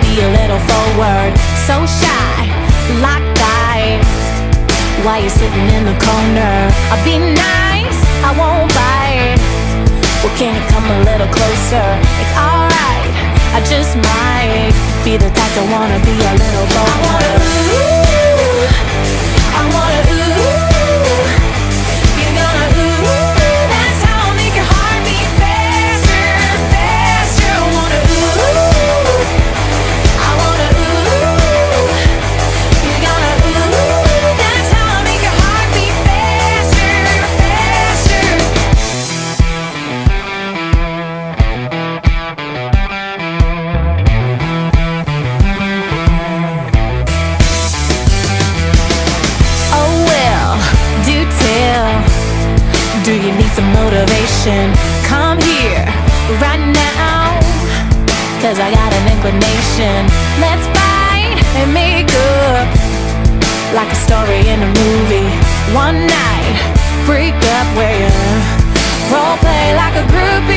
be a little forward. So shy, locked eyes. Why you sitting in the corner? I'll be nice, I won't bite. Well, can you come a little closer? It's alright, I just might be the type to wanna be a little bold. Need some motivation? Come here right now. Cause I got an inclination. Let's fight and make up. Like a story in a movie. One night, break up where you role play like a groupie.